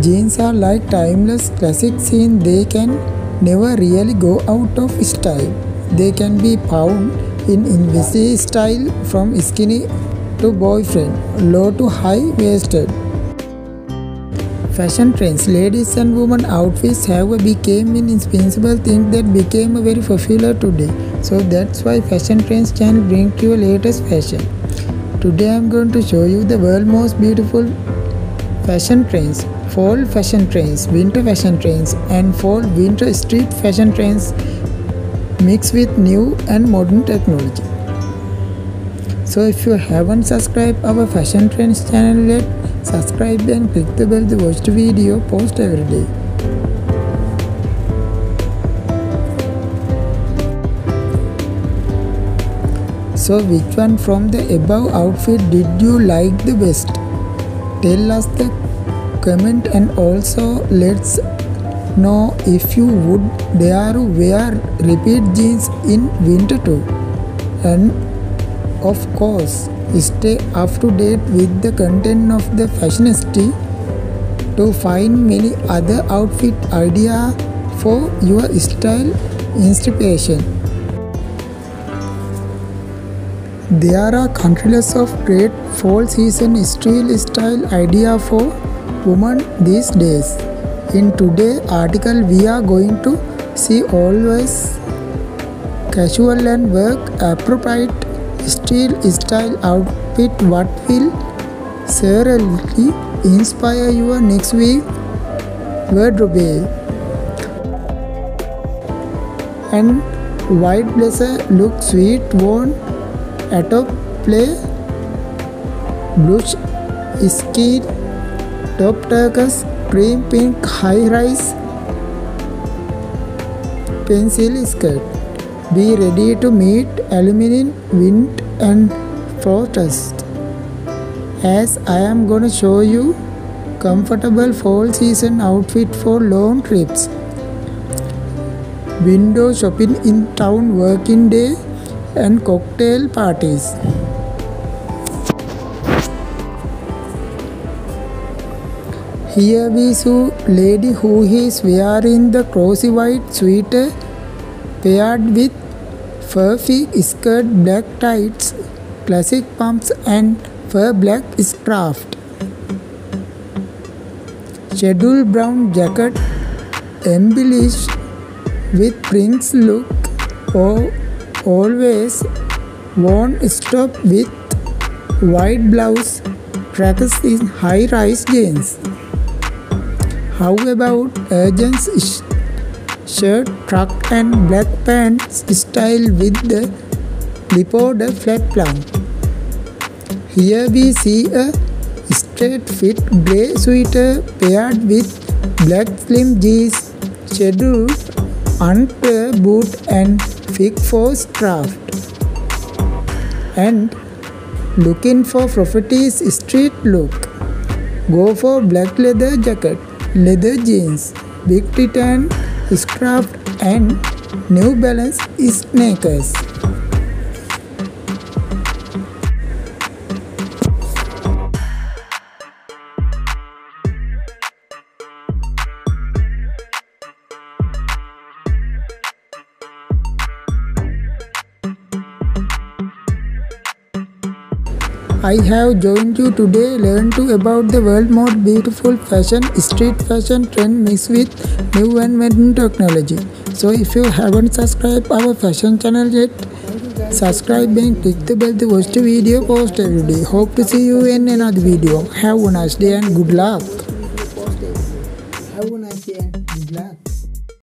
Jeans are like timeless classic scene they can never really go out of style. They can be found in invisible style from skinny to boyfriend, low to high waisted. Fashion trends, ladies and women outfits have become an indispensable thing that became a very popular today. So that's why Fashion Trends channel bring you latest fashion. Today I'm going to show you the world most beautiful fashion trends, fall fashion trends, winter fashion trends and fall winter street fashion trends mixed with new and modern technology. So if you haven't subscribed our fashion trends channel yet, subscribe and click the bell to watch the video post every day. So which one from the above outfit did you like the best? Tell us the comment and also let's know if you would dare wear repeat jeans in winter too. And of course, stay up to date with the content of the Fashionista to find many other outfit idea for your style inspiration. There are countless of great fall season street style idea for women these days. In today's article, we are going to see always casual and work appropriate street style outfit what will certainly inspire your next week wardrobe. And white blazer look sweet worn atop play blush skin top turquoise cream pink high rise pencil skirt. Be ready to meet aluminum wind and frost as I am gonna show you comfortable fall season outfit for long trips. Window shopping in town working day and cocktail parties. Here we see lady who is wearing the crossy white sweater paired with furry skirt, black tights, classic pumps and fur black scarf. Schedule brown jacket embellished with prints look or always worn stop with white blouse trackers in high-rise jeans. How about urgent's shirt, truck and black pants style with the leopard flat plum? Here we see a straight fit grey sweater paired with black slim jeans, scheduled underwear boot and fig for craft. And looking for properties street look. Go for black leather jacket, leather jeans, big titan scarf and New Balance sneakers. I have joined you today learn to about the world most beautiful fashion street fashion trend mixed with new and modern technology. So if you haven't subscribed our fashion channel yet, subscribe and click the bell to watch the video post every day. Hope to see you in another video. Have a nice day and good luck. Have a nice day and good luck.